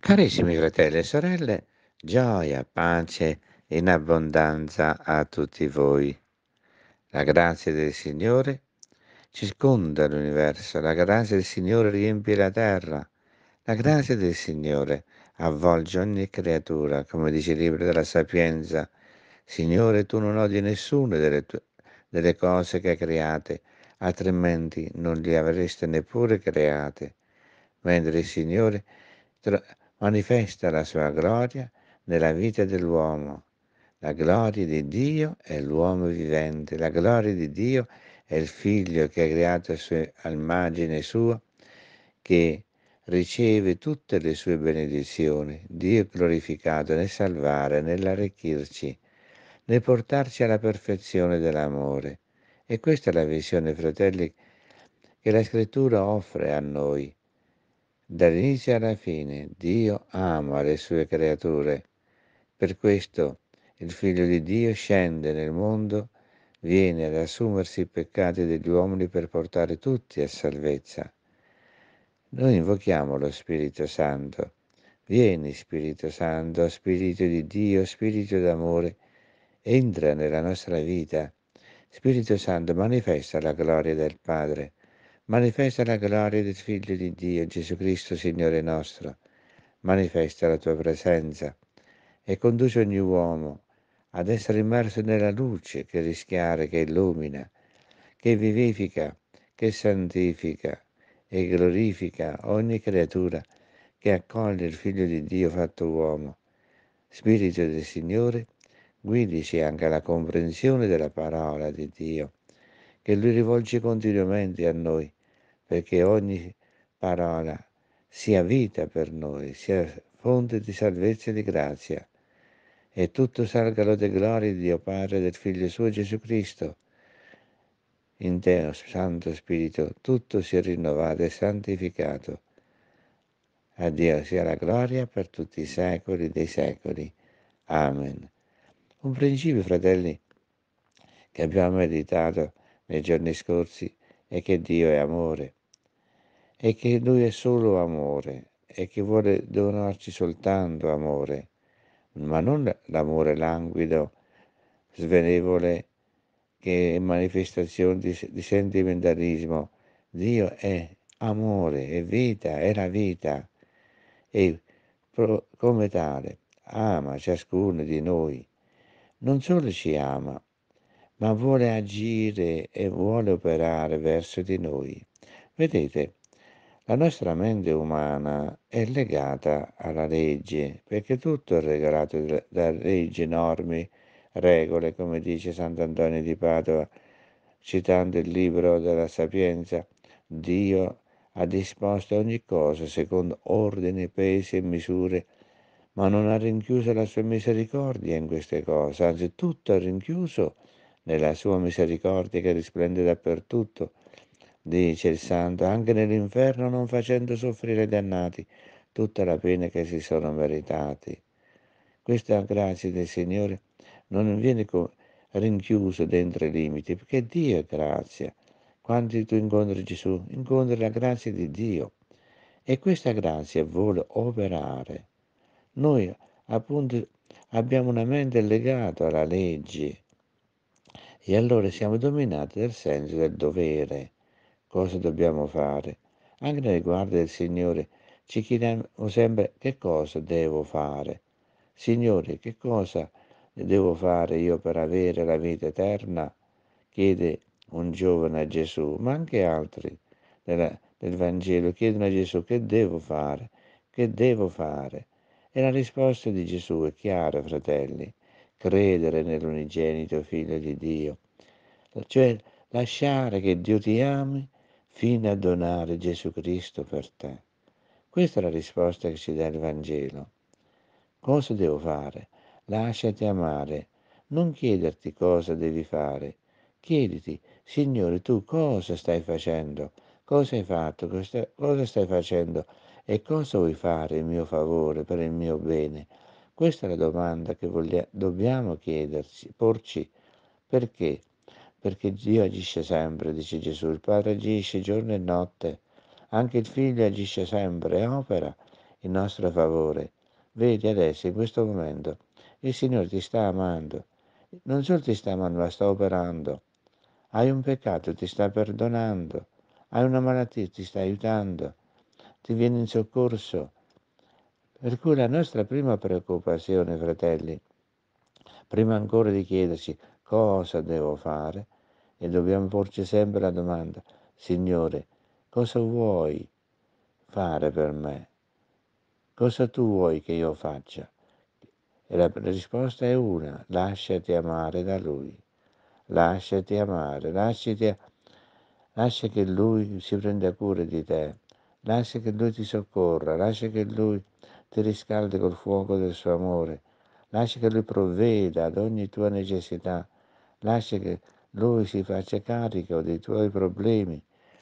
Carissimi fratelli e sorelle, gioia, pace in abbondanza a tutti voi. La grazia del Signore circonda l'universo, la grazia del Signore riempie la terra, la grazia del Signore avvolge ogni creatura, come dice il libro della Sapienza. Signore, tu non odi nessuna delle, tue, delle cose che hai create, altrimenti non li avreste neppure create. Mentre il Signore manifesta la sua gloria nella vita dell'uomo. La gloria di Dio è l'uomo vivente, la gloria di Dio è il figlio che ha creato all'immagine sua, che riceve tutte le sue benedizioni. Dio è glorificato nel salvare, nell'arricchirci, nel portarci alla perfezione dell'amore. E questa è la visione, fratelli, che la scrittura offre a noi Dall'inizio alla fine Dio ama le sue creature. Per questo il Figlio di Dio scende nel mondo, viene ad assumersi i peccati degli uomini per portare tutti a salvezza. Noi invochiamo lo Spirito Santo. Vieni Spirito Santo, Spirito di Dio, Spirito d'amore, entra nella nostra vita. Spirito Santo manifesta la gloria del Padre Manifesta la gloria del Figlio di Dio, Gesù Cristo, Signore nostro. Manifesta la tua presenza e conduce ogni uomo ad essere immerso nella luce che rischiare, che illumina, che vivifica, che santifica e glorifica ogni creatura che accoglie il Figlio di Dio fatto uomo. Spirito del Signore, guidici anche alla comprensione della parola di Dio, che Lui rivolge continuamente a noi perché ogni parola sia vita per noi, sia fonte di salvezza e di grazia. E tutto salga lode gloria di Dio Padre del Figlio suo Gesù Cristo. In te, Santo Spirito, tutto sia rinnovato e santificato. A Dio sia la gloria per tutti i secoli dei secoli. Amen. Un principio, fratelli, che abbiamo meditato nei giorni scorsi è che Dio è amore e che Lui è solo amore e che vuole donarci soltanto amore, ma non l'amore languido, svenevole, che è manifestazione di, di sentimentalismo. Dio è amore, è vita, è la vita e pro, come tale ama ciascuno di noi. Non solo ci ama, ma vuole agire e vuole operare verso di noi. Vedete, la nostra mente umana è legata alla legge, perché tutto è regolato da leggi, norme, regole, come dice Sant'Antonio di Padova, citando il libro della Sapienza. Dio ha disposto ogni cosa secondo ordini, pesi e misure, ma non ha rinchiuso la sua misericordia in queste cose, anzi tutto è rinchiuso nella sua misericordia che risplende dappertutto dice il santo, anche nell'inferno non facendo soffrire i dannati tutta la pena che si sono meritati. Questa grazia del Signore non viene rinchiuso dentro i limiti, perché Dio è grazia. Quando tu incontri Gesù, incontri la grazia di Dio e questa grazia vuole operare. Noi appunto abbiamo una mente legata alla legge e allora siamo dominati dal senso del dovere cosa dobbiamo fare. Anche nei riguardo del Signore ci chiediamo sempre che cosa devo fare. Signore, che cosa devo fare io per avere la vita eterna? Chiede un giovane a Gesù, ma anche altri nella, nel Vangelo chiedono a Gesù che devo fare, che devo fare. E la risposta di Gesù è chiara, fratelli, credere nell'unigenito Figlio di Dio, cioè lasciare che Dio ti ami fino a donare Gesù Cristo per te. Questa è la risposta che ci dà il Vangelo. Cosa devo fare? Lasciati amare. Non chiederti cosa devi fare. Chiediti, Signore, tu cosa stai facendo? Cosa hai fatto? Cosa stai facendo? E cosa vuoi fare in mio favore, per il mio bene? Questa è la domanda che voglia, dobbiamo chiederci, porci. Perché? Perché Dio agisce sempre, dice Gesù, il Padre agisce giorno e notte, anche il Figlio agisce sempre e opera in nostro favore. Vedi adesso, in questo momento, il Signore ti sta amando. Non solo ti sta amando, ma sta operando. Hai un peccato, ti sta perdonando. Hai una malattia, ti sta aiutando. Ti viene in soccorso. Per cui la nostra prima preoccupazione, fratelli, prima ancora di chiederci cosa devo fare, e dobbiamo porci sempre la domanda, Signore, cosa vuoi fare per me? Cosa tu vuoi che io faccia? E la risposta è una, lasciati amare da Lui. Lasciati amare, lasciati, lascia che Lui si prenda cura di te, lascia che Lui ti soccorra, lascia che Lui ti riscaldi col fuoco del suo amore, lascia che Lui provveda ad ogni tua necessità, lascia che Lui si faccia carico dei tuoi problemi,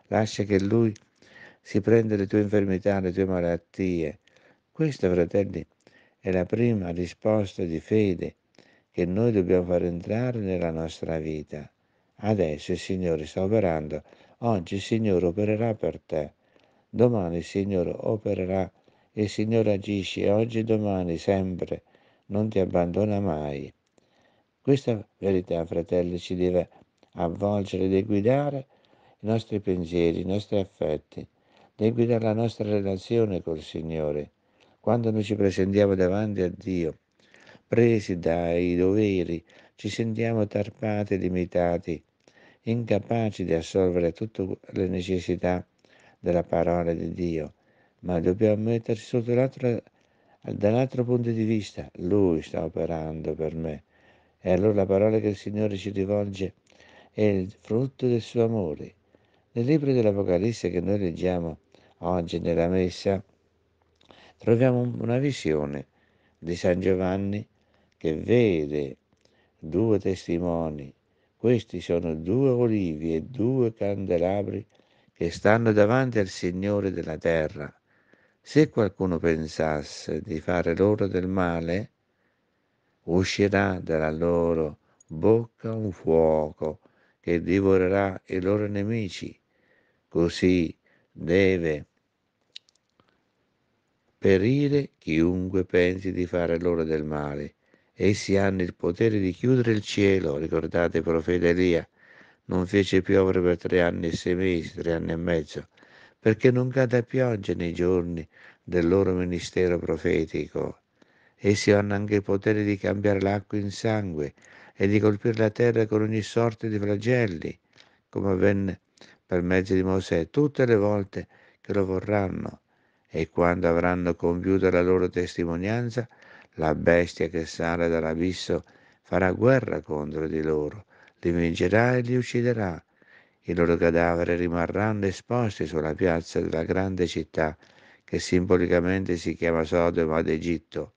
lascia che Lui si prenda le tue infermità, le tue malattie. Questa, fratelli, è la prima risposta di fede che noi dobbiamo far entrare nella nostra vita. Adesso il Signore sta operando, oggi il Signore opererà per te, domani il Signore opererà, il Signore agisce oggi e domani sempre, non ti abbandona mai. Questa verità, fratelli, ci deve avvolgere e guidare i nostri pensieri, i nostri affetti, deve guidare la nostra relazione col Signore. Quando noi ci presentiamo davanti a Dio, presi dai doveri, ci sentiamo tarpati limitati, incapaci di assolvere tutte le necessità della parola di Dio, ma dobbiamo metterci sotto l'altro, dall'altro punto di vista. Lui sta operando per me. E allora la parola che il Signore ci rivolge è il frutto del suo amore. Nel libro dell'Apocalisse che noi leggiamo oggi nella messa, troviamo una visione di San Giovanni che vede due testimoni. Questi sono due olivi e due candelabri che stanno davanti al Signore della terra. Se qualcuno pensasse di fare loro del male, uscirà dalla loro bocca un fuoco che divorerà i loro nemici. Così deve perire chiunque pensi di fare loro del male. Essi hanno il potere di chiudere il cielo, ricordate il profeta Elia, non fece piovere per tre anni e sei mesi, tre anni e mezzo, perché non cade pioggia nei giorni del loro ministero profetico. Essi hanno anche il potere di cambiare l'acqua in sangue e di colpire la terra con ogni sorta di flagelli, come avvenne per mezzo di Mosè tutte le volte che lo vorranno. E quando avranno compiuto la loro testimonianza, la bestia che sale dall'abisso farà guerra contro di loro, li vincerà e li ucciderà. I loro cadaveri rimarranno esposti sulla piazza della grande città, che simbolicamente si chiama Sodoma d'Egitto,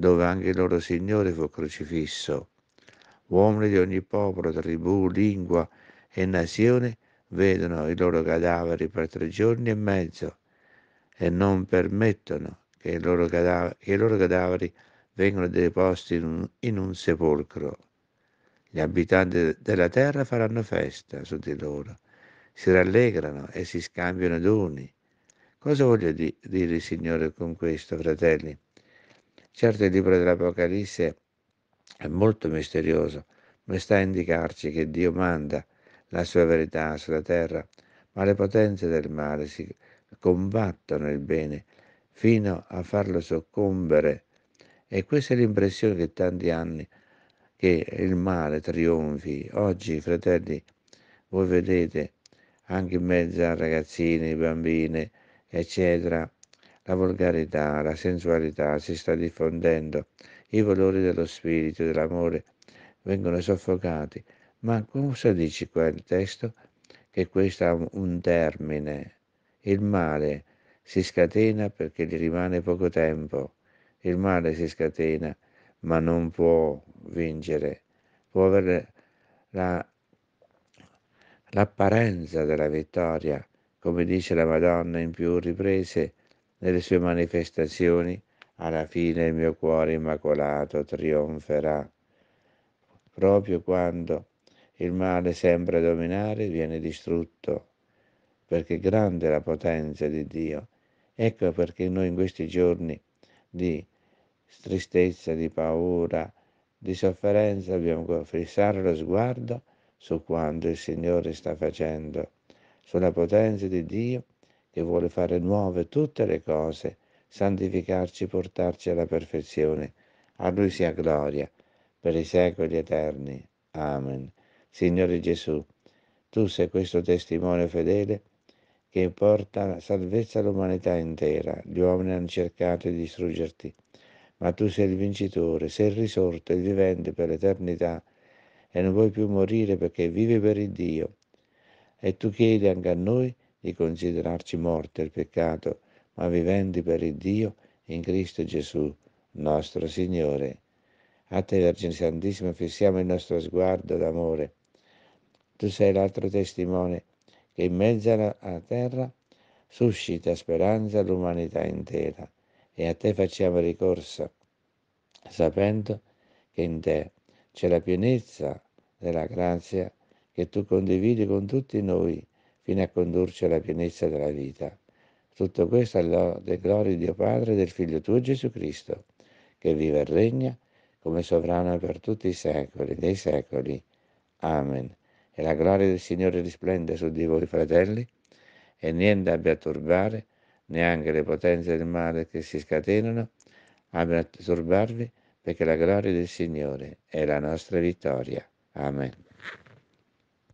dove anche il loro Signore fu crocifisso. Uomini di ogni popolo, tribù, lingua e nazione vedono i loro cadaveri per tre giorni e mezzo e non permettono che i loro, cadaveri, che i loro cadaveri vengano deposti in un, in un sepolcro. Gli abitanti della terra faranno festa su di loro, si rallegrano e si scambiano doni. Cosa voglio di, dire Signore con questo, fratelli? Certo il libro dell'Apocalisse è molto misterioso, ma sta a indicarci che Dio manda la sua verità sulla terra, ma le potenze del male si combattono il bene fino a farlo soccombere. E questa è l'impressione che tanti anni che il male trionfi. Oggi, fratelli, voi vedete anche in mezzo a ragazzini, bambine, eccetera, la volgarità, la sensualità si sta diffondendo, i valori dello spirito, dell'amore vengono soffocati. Ma cosa dice qua il testo? Che questo ha un termine. Il male si scatena perché gli rimane poco tempo. Il male si scatena, ma non può vincere. Può avere la, l'apparenza della vittoria, come dice la Madonna in più riprese nelle sue manifestazioni, alla fine il mio cuore immacolato trionferà. Proprio quando il male sembra dominare, viene distrutto perché grande è la potenza di Dio Ecco perché noi in questi giorni di tristezza, di paura, di sofferenza dobbiamo fissare lo sguardo su quanto il Signore sta facendo, sulla potenza di Dio che vuole fare nuove tutte le cose, santificarci, portarci alla perfezione. A Lui sia gloria per i secoli eterni. Amen. Signore Gesù, Tu sei questo testimone fedele che porta salvezza all'umanità intera. Gli uomini hanno cercato di distruggerti, ma tu sei il vincitore, sei il risorto, il vivente per l'eternità e non vuoi più morire perché vivi per il Dio. E tu chiedi anche a noi di considerarci morti al peccato, ma viventi per il Dio in Cristo Gesù, nostro Signore. A te, Vergine Santissima, fissiamo il nostro sguardo d'amore. Tu sei l'altro testimone che in mezzo alla terra suscita speranza all'umanità intera e a te facciamo ricorso, sapendo che in te c'è la pienezza della grazia che tu condividi con tutti noi fino a condurci alla pienezza della vita. Tutto questo alle glorie di Dio Padre e del Figlio tuo Gesù Cristo, che vive e regna come sovrano per tutti i secoli dei secoli. Amen e la gloria del Signore risplende su di voi, fratelli, e niente abbia a turbare, neanche le potenze del male che si scatenano, abbiano a turbarvi, perché la gloria del Signore è la nostra vittoria. Amen.